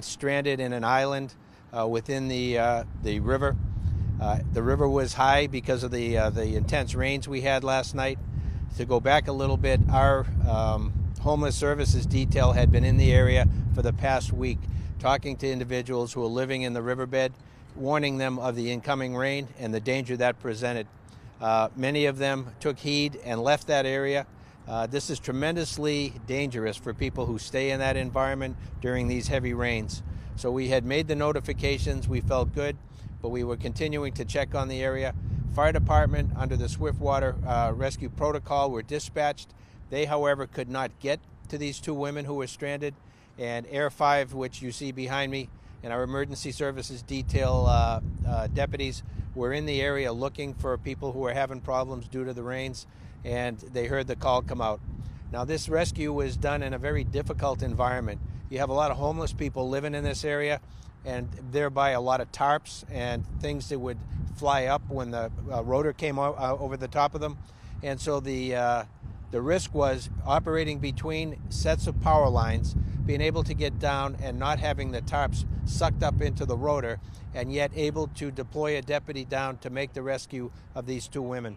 stranded in an island uh, within the uh, the river. Uh, the river was high because of the uh, the intense rains we had last night. To go back a little bit, our um, homeless services detail had been in the area for the past week, talking to individuals who are living in the riverbed, warning them of the incoming rain and the danger that presented. Uh, many of them took heed and left that area. Uh, this is tremendously dangerous for people who stay in that environment during these heavy rains. So we had made the notifications, we felt good, but we were continuing to check on the area. Fire department, under the Swiftwater uh, rescue protocol, were dispatched. They, however, could not get to these two women who were stranded. And Air 5, which you see behind me, and our emergency services detail uh, uh, deputies were in the area looking for people who were having problems due to the rains, and they heard the call come out. Now, this rescue was done in a very difficult environment. You have a lot of homeless people living in this area, and thereby a lot of tarps and things that would fly up when the uh, rotor came o- uh, over the top of them. And so the uh, the risk was operating between sets of power lines, being able to get down and not having the tarps sucked up into the rotor, and yet able to deploy a deputy down to make the rescue of these two women.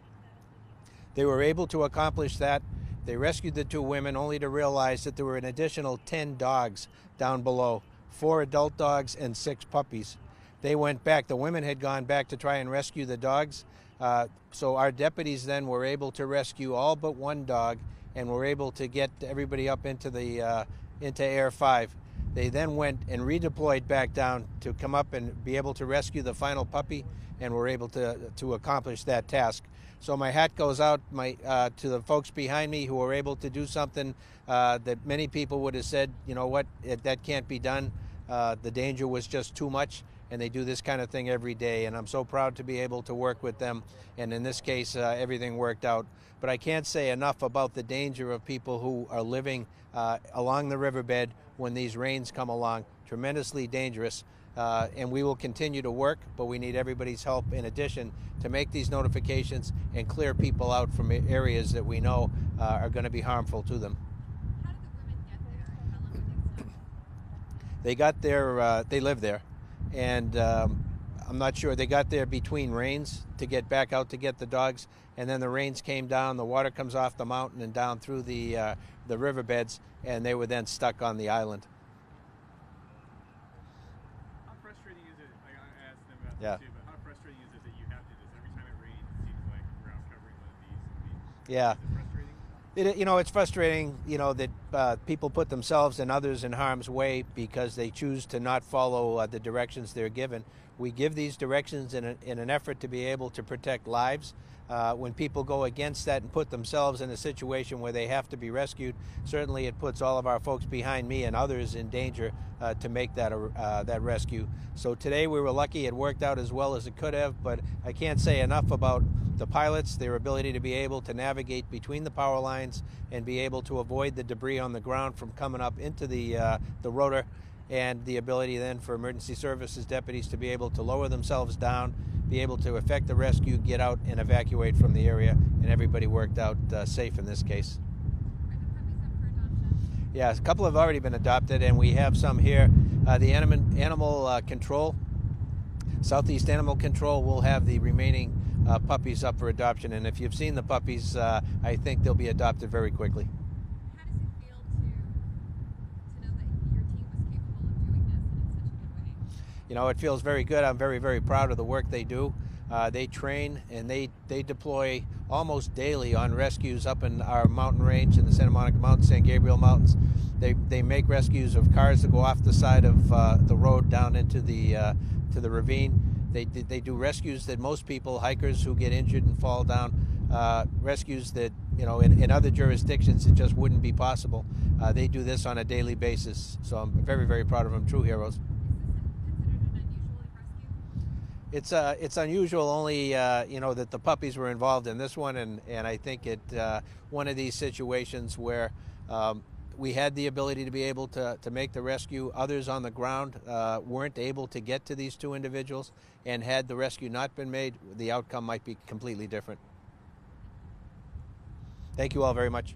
They were able to accomplish that. They rescued the two women only to realize that there were an additional 10 dogs down below four adult dogs and six puppies. They went back. The women had gone back to try and rescue the dogs. Uh, so our deputies then were able to rescue all but one dog and were able to get everybody up into the uh, into Air 5. They then went and redeployed back down to come up and be able to rescue the final puppy and were able to to accomplish that task. So my hat goes out my, uh, to the folks behind me who were able to do something uh, that many people would have said, you know what, it, that can't be done. Uh, the danger was just too much and they do this kind of thing every day. And I'm so proud to be able to work with them. And in this case, uh, everything worked out. But I can't say enough about the danger of people who are living uh, along the riverbed when these rains come along. Tremendously dangerous. Uh, and we will continue to work, but we need everybody's help in addition to make these notifications and clear people out from areas that we know uh, are going to be harmful to them. They got there, uh, they live there and um, I'm not sure they got there between rains to get back out to get the dogs, and then the rains came down. The water comes off the mountain and down through the uh, the riverbeds, and they were then stuck on the island. How frustrating is it? I asked them about yeah. too, but how frustrating is it that you have to every time it rains, it seems like ground covering one of these? Yeah. Is it frustrating? It, you know, it's frustrating, you know, that uh, people put themselves and others in harm's way because they choose to not follow uh, the directions they're given. We give these directions in, a, in an effort to be able to protect lives. Uh, when people go against that and put themselves in a situation where they have to be rescued, certainly it puts all of our folks behind me and others in danger uh, to make that uh, that rescue. So today we were lucky; it worked out as well as it could have. But I can't say enough about the pilots, their ability to be able to navigate between the power lines and be able to avoid the debris on the ground from coming up into the uh, the rotor and the ability then for emergency services deputies to be able to lower themselves down, be able to effect the rescue, get out and evacuate from the area, and everybody worked out uh, safe in this case. Yeah, a couple have already been adopted, and we have some here. Uh, the animal, animal uh, control, Southeast Animal Control, will have the remaining uh, puppies up for adoption, and if you've seen the puppies, uh, I think they'll be adopted very quickly. You know, it feels very good. I'm very, very proud of the work they do. Uh, they train and they, they deploy almost daily on rescues up in our mountain range in the Santa Monica Mountains, San Gabriel Mountains. They, they make rescues of cars that go off the side of uh, the road down into the uh, to the ravine. They, they do rescues that most people, hikers who get injured and fall down, uh, rescues that you know in, in other jurisdictions it just wouldn't be possible. Uh, they do this on a daily basis, so I'm very very proud of them. True heroes. It's uh, it's unusual only uh, you know that the puppies were involved in this one, and and I think it uh, one of these situations where. Um, we had the ability to be able to, to make the rescue. Others on the ground uh, weren't able to get to these two individuals, and had the rescue not been made, the outcome might be completely different. Thank you all very much.